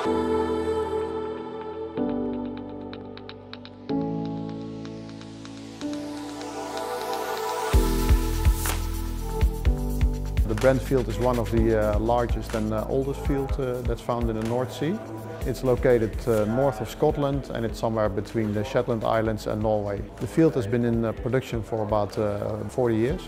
The Brent Field is one of the uh, largest and uh, oldest fields uh, that's found in the North Sea. It's located uh, north of Scotland and it's somewhere between the Shetland Islands and Norway. The field has been in uh, production for about uh, 40 years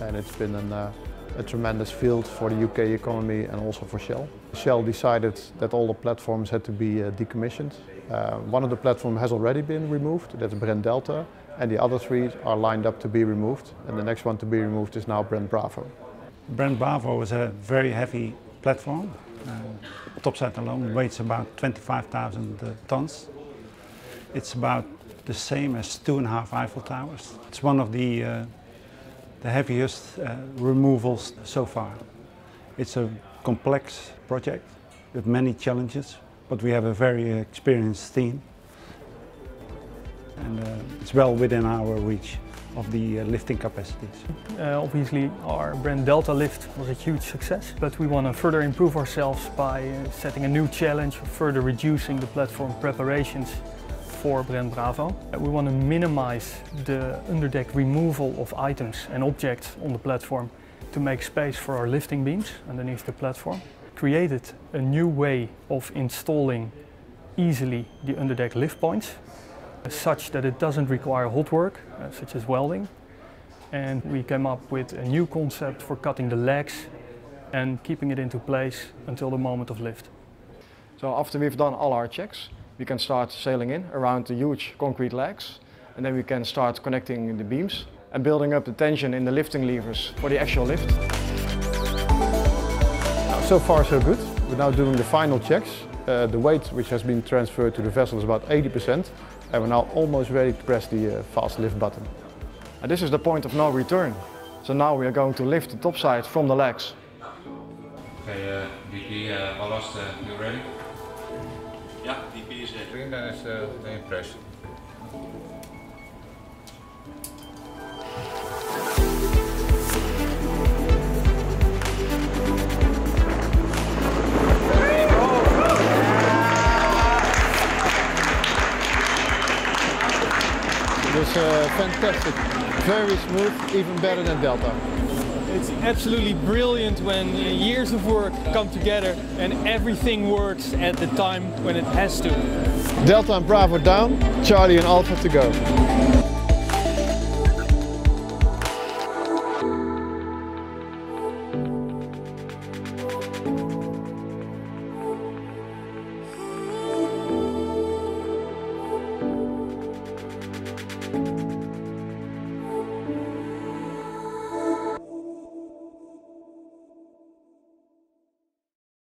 and it's been an a tremendous field for the UK economy and also for Shell. Shell decided that all the platforms had to be uh, decommissioned. Uh, one of the platforms has already been removed, that's Brent Delta, and the other three are lined up to be removed. And the next one to be removed is now Brent Bravo. Brent Bravo is a very heavy platform. Uh, topside alone weighs about 25,000 uh, tons. It's about the same as two and a half Eiffel Towers. It's one of the, uh, the heaviest uh, removals so far. It's a complex project with many challenges, but we have a very experienced team and uh, it's well within our reach of the uh, lifting capacities. Uh, obviously our Brent Delta lift was a huge success, but we want to further improve ourselves by uh, setting a new challenge further reducing the platform preparations for Brent Bravo. Uh, we want to minimize the underdeck removal of items and objects on the platform to make space for our lifting beams underneath the platform. Created a new way of installing easily the underdeck lift points such that it doesn't require hot work, uh, such as welding. And we came up with a new concept for cutting the legs and keeping it into place until the moment of lift. So after we've done all our checks, we can start sailing in around the huge concrete legs and then we can start connecting the beams and building up the tension in the lifting levers for the actual lift. So far so good. We're now doing the final checks. Uh, the weight which has been transferred to the vessel is about 80% and we're now almost ready to press the uh, fast lift button. And this is the point of no return. So now we are going to lift the topside from the legs. Okay, uh, DP, uh, ballast, uh, you ready? Ja, DP ready. Dan is uh, de press. It was uh, fantastic, very smooth, even better than Delta. It's absolutely brilliant when uh, years of work come together and everything works at the time when it has to. Delta and Bravo down, Charlie and Alpha to go.